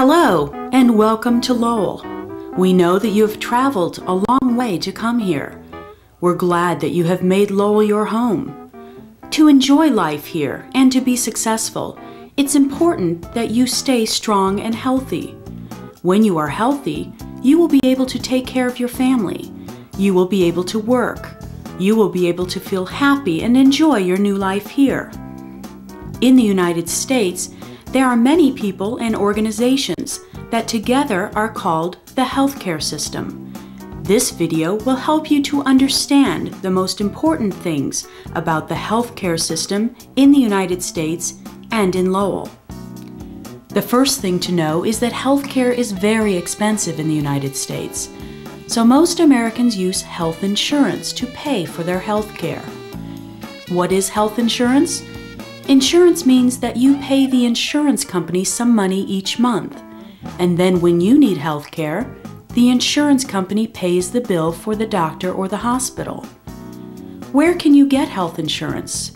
Hello, and welcome to Lowell. We know that you have traveled a long way to come here. We're glad that you have made Lowell your home. To enjoy life here and to be successful, it's important that you stay strong and healthy. When you are healthy, you will be able to take care of your family. You will be able to work. You will be able to feel happy and enjoy your new life here. In the United States, there are many people and organizations that together are called the healthcare system. This video will help you to understand the most important things about the healthcare system in the United States and in Lowell. The first thing to know is that healthcare is very expensive in the United States, so most Americans use health insurance to pay for their healthcare. What is health insurance? Insurance means that you pay the insurance company some money each month, and then when you need health care, the insurance company pays the bill for the doctor or the hospital. Where can you get health insurance?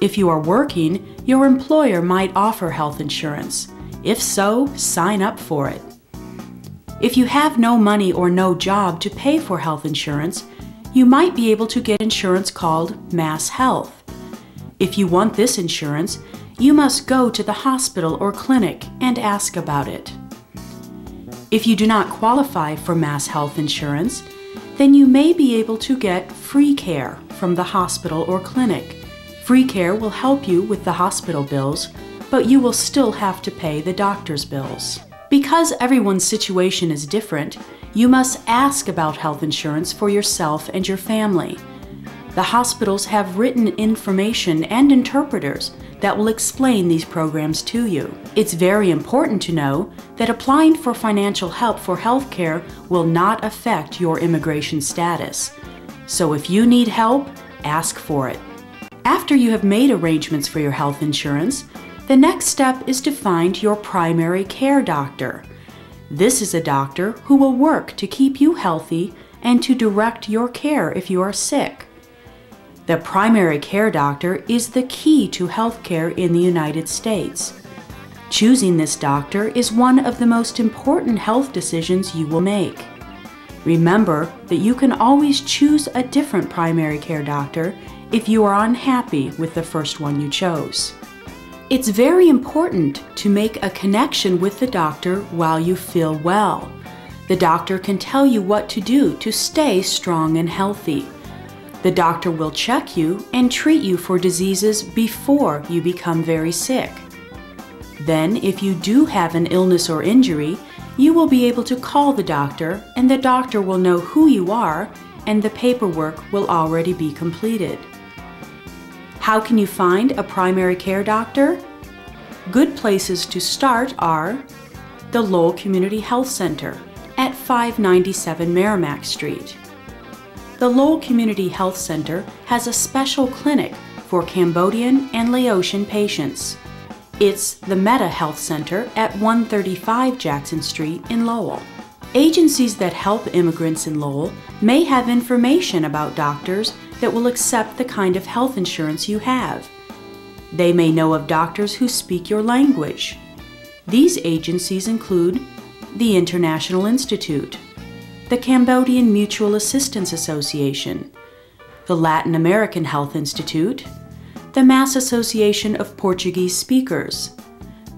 If you are working, your employer might offer health insurance. If so, sign up for it. If you have no money or no job to pay for health insurance, you might be able to get insurance called Mass Health. If you want this insurance, you must go to the hospital or clinic and ask about it. If you do not qualify for mass health insurance, then you may be able to get free care from the hospital or clinic. Free care will help you with the hospital bills, but you will still have to pay the doctor's bills. Because everyone's situation is different, you must ask about health insurance for yourself and your family. The hospitals have written information and interpreters that will explain these programs to you. It's very important to know that applying for financial help for healthcare will not affect your immigration status. So if you need help, ask for it. After you have made arrangements for your health insurance, the next step is to find your primary care doctor. This is a doctor who will work to keep you healthy and to direct your care if you are sick. The primary care doctor is the key to healthcare in the United States. Choosing this doctor is one of the most important health decisions you will make. Remember that you can always choose a different primary care doctor if you are unhappy with the first one you chose. It's very important to make a connection with the doctor while you feel well. The doctor can tell you what to do to stay strong and healthy. The doctor will check you and treat you for diseases before you become very sick. Then, if you do have an illness or injury, you will be able to call the doctor, and the doctor will know who you are, and the paperwork will already be completed. How can you find a primary care doctor? Good places to start are the Lowell Community Health Center at 597 Merrimack Street the Lowell Community Health Center has a special clinic for Cambodian and Laotian patients. It's the Metta Health Center at 135 Jackson Street in Lowell. Agencies that help immigrants in Lowell may have information about doctors that will accept the kind of health insurance you have. They may know of doctors who speak your language. These agencies include the International Institute, the Cambodian Mutual Assistance Association, the Latin American Health Institute, the Mass Association of Portuguese Speakers,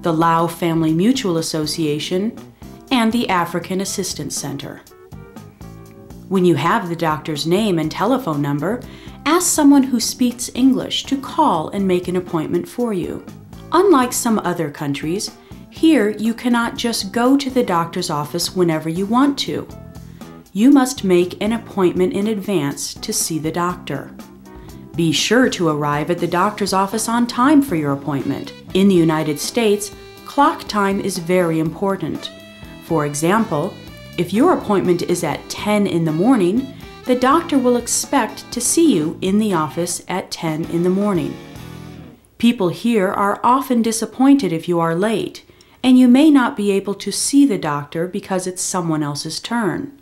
the Lao Family Mutual Association, and the African Assistance Center. When you have the doctor's name and telephone number, ask someone who speaks English to call and make an appointment for you. Unlike some other countries, here you cannot just go to the doctor's office whenever you want to you must make an appointment in advance to see the doctor. Be sure to arrive at the doctor's office on time for your appointment. In the United States, clock time is very important. For example, if your appointment is at 10 in the morning, the doctor will expect to see you in the office at 10 in the morning. People here are often disappointed if you are late, and you may not be able to see the doctor because it's someone else's turn.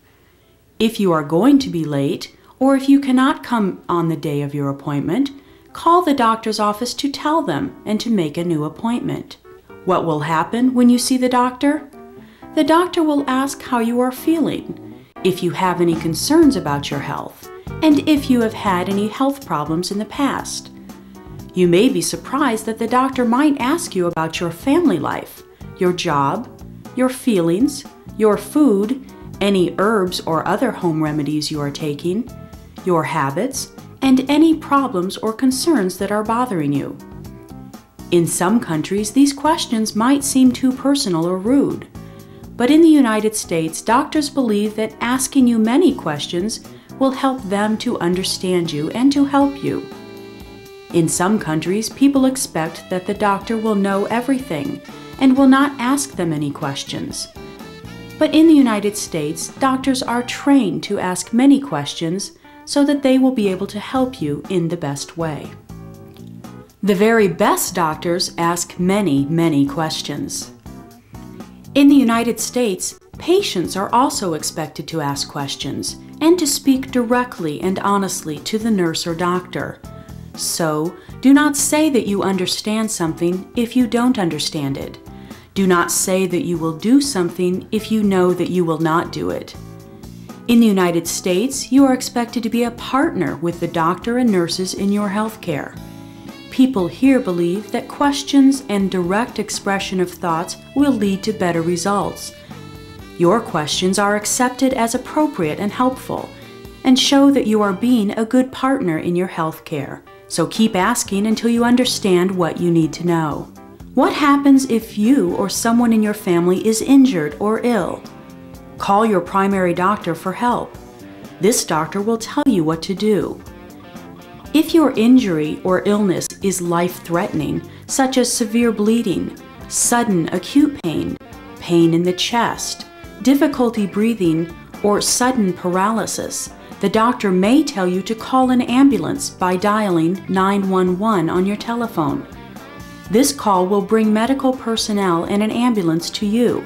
If you are going to be late, or if you cannot come on the day of your appointment, call the doctor's office to tell them and to make a new appointment. What will happen when you see the doctor? the doctor will ask how you are feeling, if you have any concerns about your health, and if you have had any health problems in the past. You may be surprised that the doctor might ask you about your family life, your job, your feelings, your food, any herbs or other home remedies you are taking, your habits, and any problems or concerns that are bothering you. In some countries, these questions might seem too personal or rude. But in the United States, doctors believe that asking you many questions will help them to understand you and to help you. In some countries, people expect that the doctor will know everything and will not ask them any questions. But in the United States, doctors are trained to ask many questions so that they will be able to help you in the best way. The very best doctors ask many, many questions. In the United States, patients are also expected to ask questions and to speak directly and honestly to the nurse or doctor. So, do not say that you understand something if you don't understand it. Do not say that you will do something if you know that you will not do it. In the United States, you are expected to be a partner with the doctor and nurses in your healthcare. People here believe that questions and direct expression of thoughts will lead to better results. Your questions are accepted as appropriate and helpful and show that you are being a good partner in your health care. So keep asking until you understand what you need to know. What happens if you or someone in your family is injured or ill? Call your primary doctor for help. This doctor will tell you what to do. If your injury or illness is life threatening, such as severe bleeding, sudden acute pain, pain in the chest, difficulty breathing, or sudden paralysis, the doctor may tell you to call an ambulance by dialing 911 on your telephone. This call will bring medical personnel and an ambulance to you.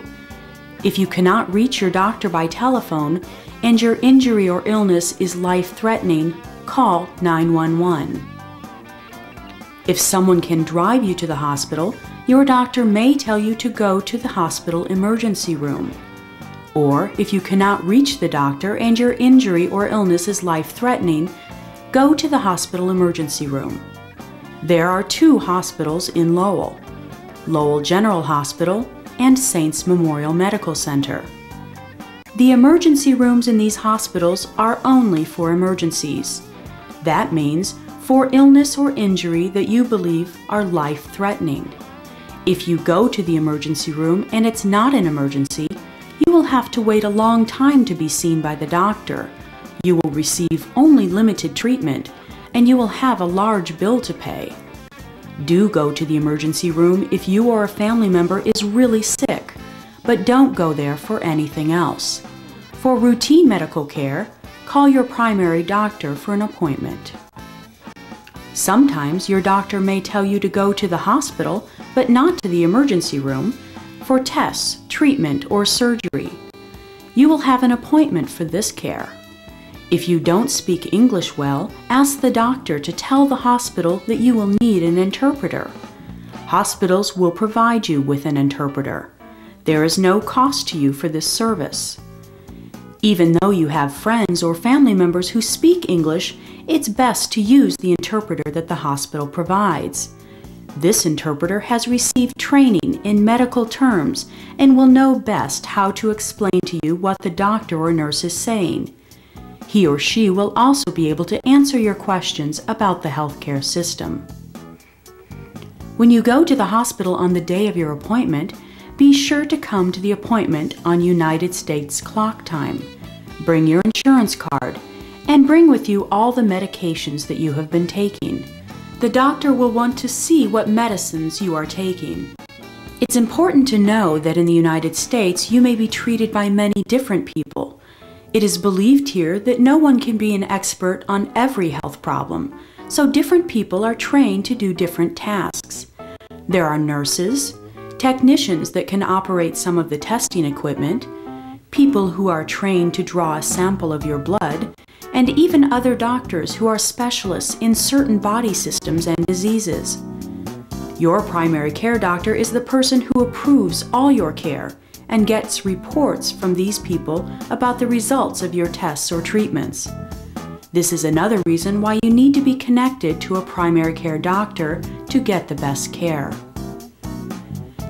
If you cannot reach your doctor by telephone and your injury or illness is life threatening, call 911. If someone can drive you to the hospital, your doctor may tell you to go to the hospital emergency room. Or if you cannot reach the doctor and your injury or illness is life threatening, go to the hospital emergency room. There are two hospitals in Lowell Lowell General Hospital and Saints Memorial Medical Center. The emergency rooms in these hospitals are only for emergencies. That means for illness or injury that you believe are life threatening. If you go to the emergency room and it's not an emergency, you will have to wait a long time to be seen by the doctor. You will receive only limited treatment, and you will have a large bill to pay. Do go to the emergency room if you or a family member is really sick, but don't go there for anything else. For routine medical care, call your primary doctor for an appointment. Sometimes your doctor may tell you to go to the hospital, but not to the emergency room, for tests, treatment, or surgery. You will have an appointment for this care. If you don't speak English well, ask the doctor to tell the hospital that you will need an interpreter. Hospitals will provide you with an interpreter. There is no cost to you for this service. Even though you have friends or family members who speak English, it's best to use the interpreter that the hospital provides. This interpreter has received training in medical terms and will know best how to explain to you what the doctor or nurse is saying. He or she will also be able to answer your questions about the healthcare system. When you go to the hospital on the day of your appointment, be sure to come to the appointment on United States clock time. Bring your insurance card and bring with you all the medications that you have been taking. The doctor will want to see what medicines you are taking. It's important to know that in the United States you may be treated by many different people. It is believed here that no one can be an expert on every health problem, so different people are trained to do different tasks. There are nurses, technicians that can operate some of the testing equipment, people who are trained to draw a sample of your blood, and even other doctors who are specialists in certain body systems and diseases. Your primary care doctor is the person who approves all your care and gets reports from these people about the results of your tests or treatments. This is another reason why you need to be connected to a primary care doctor to get the best care.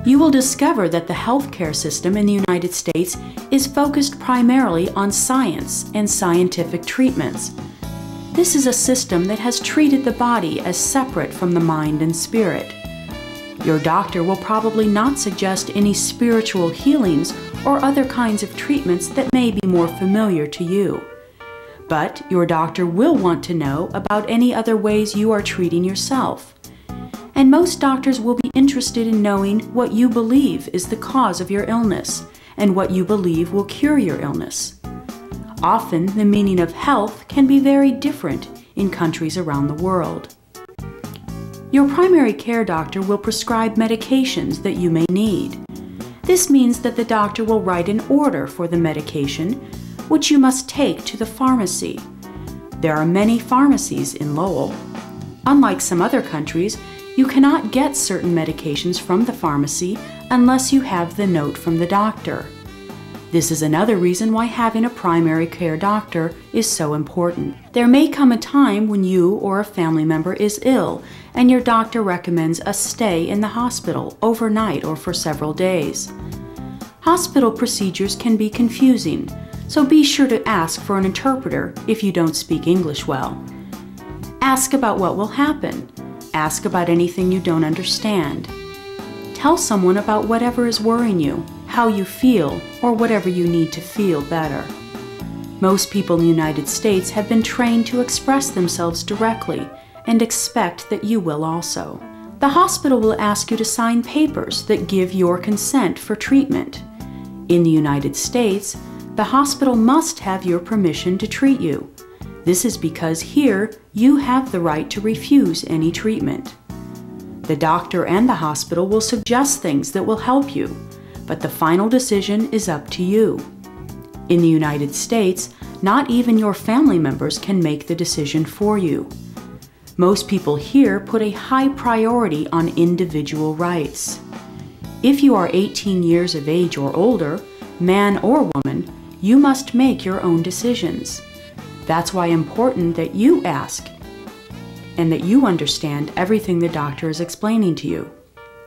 You will discover that the healthcare system in the United States is focused primarily on science and scientific treatments. This is a system that has treated the body as separate from the mind and spirit. Your doctor will probably not suggest any spiritual healings or other kinds of treatments that may be more familiar to you. But your doctor will want to know about any other ways you are treating yourself. And most doctors will be interested in knowing what you believe is the cause of your illness and what you believe will cure your illness. Often, the meaning of health can be very different in countries around the world. Your primary care doctor will prescribe medications that you may need. This means that the doctor will write an order for the medication which you must take to the pharmacy. There are many pharmacies in Lowell. Unlike some other countries, you cannot get certain medications from the pharmacy unless you have the note from the doctor. This is another reason why having a primary care doctor is so important. There may come a time when you or a family member is ill and your doctor recommends a stay in the hospital overnight or for several days. Hospital procedures can be confusing, so be sure to ask for an interpreter if you don't speak English well. Ask about what will happen. Ask about anything you don't understand. Tell someone about whatever is worrying you, how you feel, or whatever you need to feel better. Most people in the United States have been trained to express themselves directly and expect that you will also. The hospital will ask you to sign papers that give your consent for treatment. In the United States, the hospital must have your permission to treat you. This is because here you have the right to refuse any treatment. The doctor and the hospital will suggest things that will help you, but the final decision is up to you. In the United States, not even your family members can make the decision for you. Most people here put a high priority on individual rights. If you are 18 years of age or older, man or woman, you must make your own decisions. That's why important that you ask and that you understand everything the doctor is explaining to you.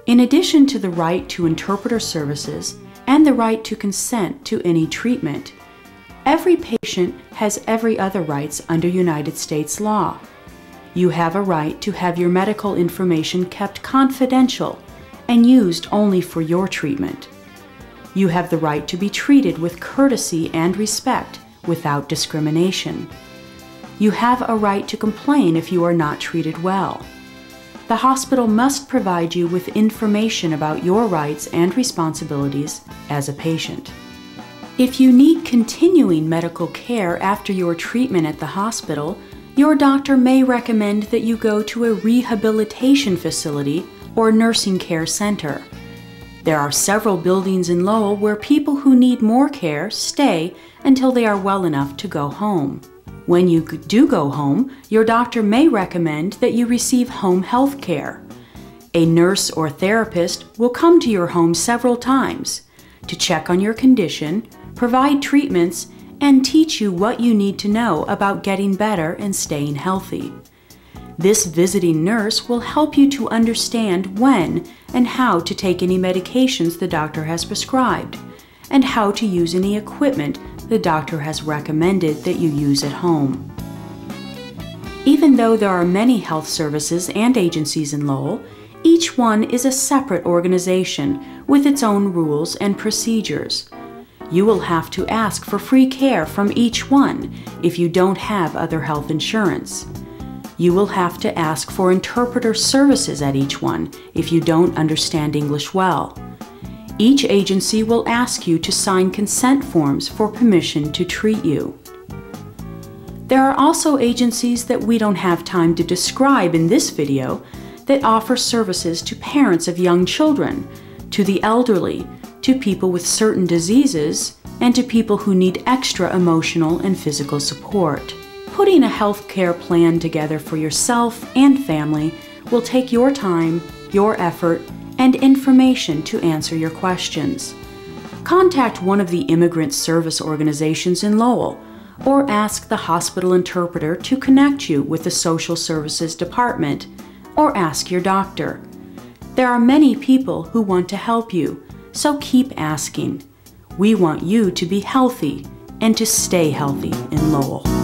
In addition to the right to interpreter services and the right to consent to any treatment, every patient has every other rights under United States law. You have a right to have your medical information kept confidential and used only for your treatment. You have the right to be treated with courtesy and respect without discrimination. You have a right to complain if you are not treated well. The hospital must provide you with information about your rights and responsibilities as a patient. If you need continuing medical care after your treatment at the hospital, your doctor may recommend that you go to a rehabilitation facility or nursing care center. There are several buildings in Lowell where people who need more care stay until they are well enough to go home. When you do go home, your doctor may recommend that you receive home health care. A nurse or therapist will come to your home several times to check on your condition, provide treatments, and teach you what you need to know about getting better and staying healthy. This visiting nurse will help you to understand when and how to take any medications the doctor has prescribed, and how to use any equipment the doctor has recommended that you use at home. Even though there are many health services and agencies in Lowell, each one is a separate organization with its own rules and procedures. You will have to ask for free care from each one if you don't have other health insurance you will have to ask for interpreter services at each one if you don't understand English well. Each agency will ask you to sign consent forms for permission to treat you. There are also agencies that we don't have time to describe in this video that offer services to parents of young children, to the elderly, to people with certain diseases and to people who need extra emotional and physical support. Putting a health care plan together for yourself and family will take your time, your effort, and information to answer your questions. Contact one of the immigrant service organizations in Lowell or ask the hospital interpreter to connect you with the social services department or ask your doctor. There are many people who want to help you so keep asking. We want you to be healthy and to stay healthy in Lowell.